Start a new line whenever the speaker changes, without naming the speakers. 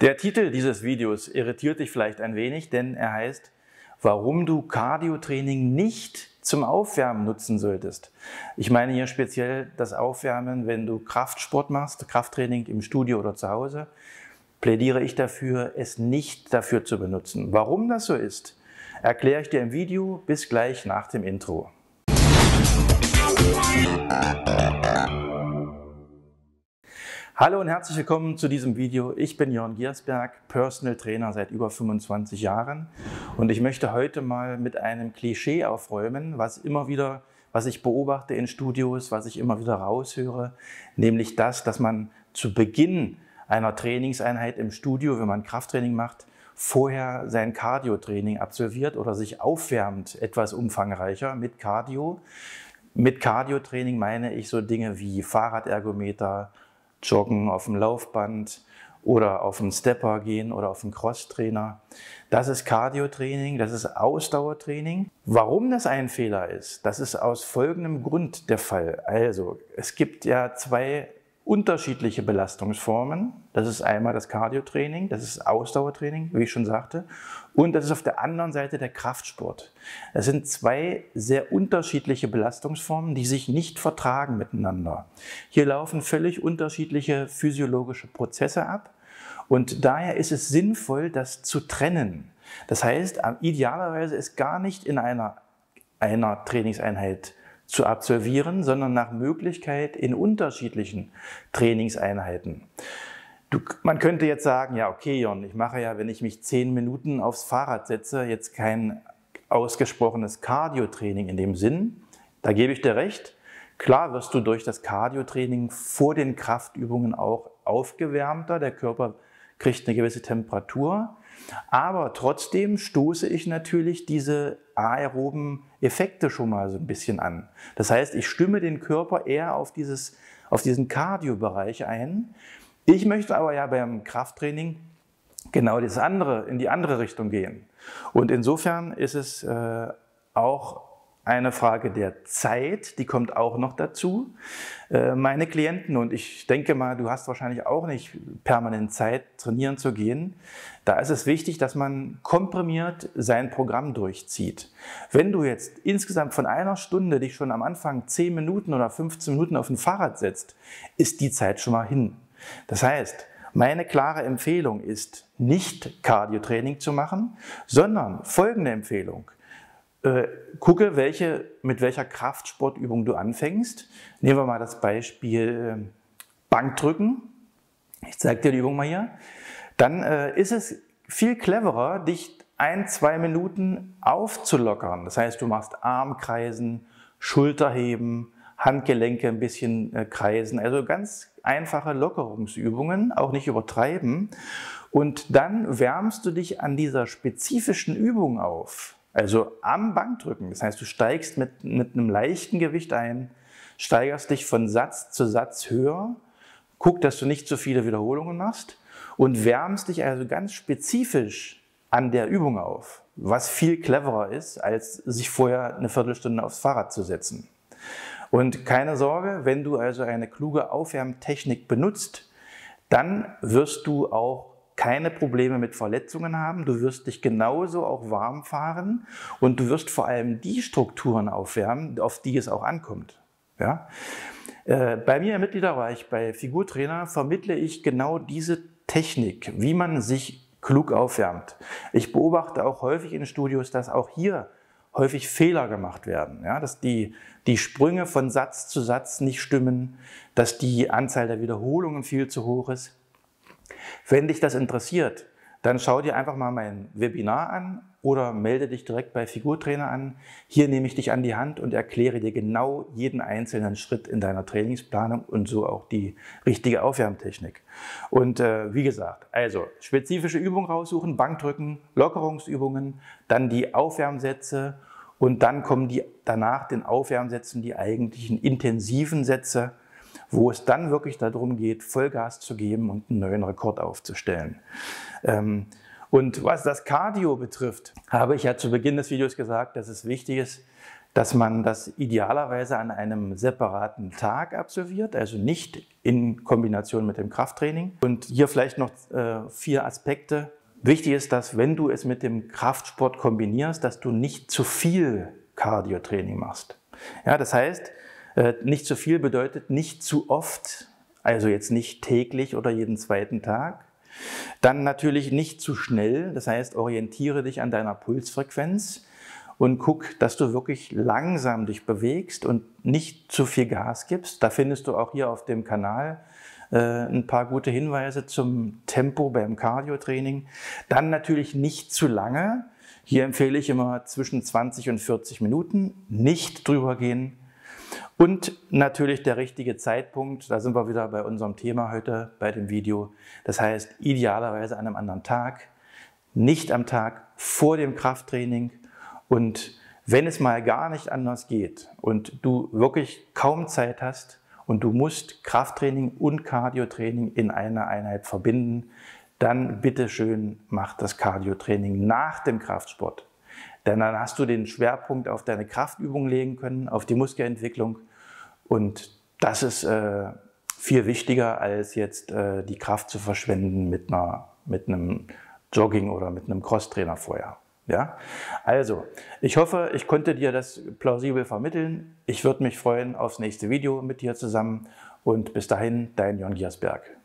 Der Titel dieses Videos irritiert dich vielleicht ein wenig, denn er heißt, warum du Cardiotraining nicht zum Aufwärmen nutzen solltest. Ich meine hier speziell das Aufwärmen, wenn du Kraftsport machst, Krafttraining im Studio oder zu Hause, plädiere ich dafür, es nicht dafür zu benutzen. Warum das so ist, erkläre ich dir im Video. Bis gleich nach dem Intro. Hallo und herzlich willkommen zu diesem Video. Ich bin Jörn Giersberg, Personal Trainer seit über 25 Jahren und ich möchte heute mal mit einem Klischee aufräumen, was immer wieder, was ich beobachte in Studios, was ich immer wieder raushöre, nämlich das, dass man zu Beginn einer Trainingseinheit im Studio, wenn man Krafttraining macht, vorher sein Cardio-Training absolviert oder sich aufwärmt, etwas umfangreicher mit Cardio. Mit Cardio-Training meine ich so Dinge wie Fahrradergometer, Joggen auf dem Laufband oder auf dem Stepper gehen oder auf dem Crosstrainer. Das ist Cardio-Training, das ist Ausdauertraining. Warum das ein Fehler ist, das ist aus folgendem Grund der Fall. Also, es gibt ja zwei unterschiedliche Belastungsformen. Das ist einmal das Cardiotraining, das ist Ausdauertraining, wie ich schon sagte, und das ist auf der anderen Seite der Kraftsport. Das sind zwei sehr unterschiedliche Belastungsformen, die sich nicht vertragen miteinander. Hier laufen völlig unterschiedliche physiologische Prozesse ab und daher ist es sinnvoll, das zu trennen. Das heißt, idealerweise ist gar nicht in einer, einer Trainingseinheit zu absolvieren, sondern nach Möglichkeit in unterschiedlichen Trainingseinheiten. Du, man könnte jetzt sagen, ja, okay, Jon, ich mache ja, wenn ich mich zehn Minuten aufs Fahrrad setze, jetzt kein ausgesprochenes Cardio-Training in dem Sinn. Da gebe ich dir recht. Klar wirst du durch das Cardio-Training vor den Kraftübungen auch aufgewärmter. Der Körper kriegt eine gewisse Temperatur. Aber trotzdem stoße ich natürlich diese aeroben Effekte schon mal so ein bisschen an. Das heißt, ich stimme den Körper eher auf, dieses, auf diesen Cardio-Bereich ein. Ich möchte aber ja beim Krafttraining genau das andere, in die andere Richtung gehen. Und insofern ist es äh, auch eine Frage der Zeit, die kommt auch noch dazu. Äh, meine Klienten, und ich denke mal, du hast wahrscheinlich auch nicht permanent Zeit, trainieren zu gehen, da ist es wichtig, dass man komprimiert sein Programm durchzieht. Wenn du jetzt insgesamt von einer Stunde dich schon am Anfang 10 Minuten oder 15 Minuten auf ein Fahrrad setzt, ist die Zeit schon mal hin. Das heißt, meine klare Empfehlung ist, nicht Cardiotraining zu machen, sondern folgende Empfehlung. Äh, gucke, welche, mit welcher Kraftsportübung du anfängst. Nehmen wir mal das Beispiel äh, Bankdrücken. Ich zeige dir die Übung mal hier. Dann äh, ist es viel cleverer, dich ein, zwei Minuten aufzulockern. Das heißt, du machst Armkreisen, Schulterheben, Handgelenke ein bisschen äh, kreisen. Also ganz einfache Lockerungsübungen, auch nicht übertreiben. Und dann wärmst du dich an dieser spezifischen Übung auf. Also am Bankdrücken. Das heißt, du steigst mit, mit einem leichten Gewicht ein, steigerst dich von Satz zu Satz höher, guck, dass du nicht zu viele Wiederholungen machst und wärmst dich also ganz spezifisch an der Übung auf, was viel cleverer ist, als sich vorher eine Viertelstunde aufs Fahrrad zu setzen. Und keine Sorge, wenn du also eine kluge Aufwärmtechnik benutzt, dann wirst du auch keine Probleme mit Verletzungen haben. Du wirst dich genauso auch warm fahren und du wirst vor allem die Strukturen aufwärmen, auf die es auch ankommt. Ja? Äh, bei mir im Mitgliederbereich bei Figurtrainer vermittle ich genau diese Technik, wie man sich klug aufwärmt. Ich beobachte auch häufig in Studios, dass auch hier häufig Fehler gemacht werden, ja, dass die, die Sprünge von Satz zu Satz nicht stimmen, dass die Anzahl der Wiederholungen viel zu hoch ist. Wenn dich das interessiert, dann schau dir einfach mal mein Webinar an oder melde dich direkt bei Figurtrainer an. Hier nehme ich dich an die Hand und erkläre dir genau jeden einzelnen Schritt in deiner Trainingsplanung und so auch die richtige Aufwärmtechnik. Und äh, wie gesagt, also spezifische Übungen raussuchen, Bankdrücken, Lockerungsübungen, dann die Aufwärmsätze und dann kommen die danach den Aufwärmsätzen die eigentlichen intensiven Sätze wo es dann wirklich darum geht, Vollgas zu geben und einen neuen Rekord aufzustellen. Ähm, und was das Cardio betrifft, habe ich ja zu Beginn des Videos gesagt, dass es wichtig ist, dass man das idealerweise an einem separaten Tag absolviert, also nicht in Kombination mit dem Krafttraining. Und hier vielleicht noch äh, vier Aspekte. Wichtig ist, dass wenn du es mit dem Kraftsport kombinierst, dass du nicht zu viel Cardio-Training machst. Ja, das heißt, nicht zu viel bedeutet nicht zu oft, also jetzt nicht täglich oder jeden zweiten Tag. Dann natürlich nicht zu schnell, das heißt, orientiere dich an deiner Pulsfrequenz und guck, dass du wirklich langsam dich bewegst und nicht zu viel Gas gibst. Da findest du auch hier auf dem Kanal äh, ein paar gute Hinweise zum Tempo beim Cardio-Training. Dann natürlich nicht zu lange. Hier empfehle ich immer zwischen 20 und 40 Minuten. Nicht drüber gehen. Und natürlich der richtige Zeitpunkt, da sind wir wieder bei unserem Thema heute bei dem Video. Das heißt, idealerweise an einem anderen Tag, nicht am Tag vor dem Krafttraining. Und wenn es mal gar nicht anders geht und du wirklich kaum Zeit hast und du musst Krafttraining und Cardiotraining in einer Einheit verbinden, dann bitte schön mach das Cardiotraining nach dem Kraftsport. Denn dann hast du den Schwerpunkt auf deine Kraftübung legen können, auf die Muskelentwicklung und das ist äh, viel wichtiger, als jetzt äh, die Kraft zu verschwenden mit, einer, mit einem Jogging oder mit einem Crosstrainer vorher. Ja? Also, ich hoffe, ich konnte dir das plausibel vermitteln. Ich würde mich freuen aufs nächste Video mit dir zusammen und bis dahin, dein Jon Giersberg.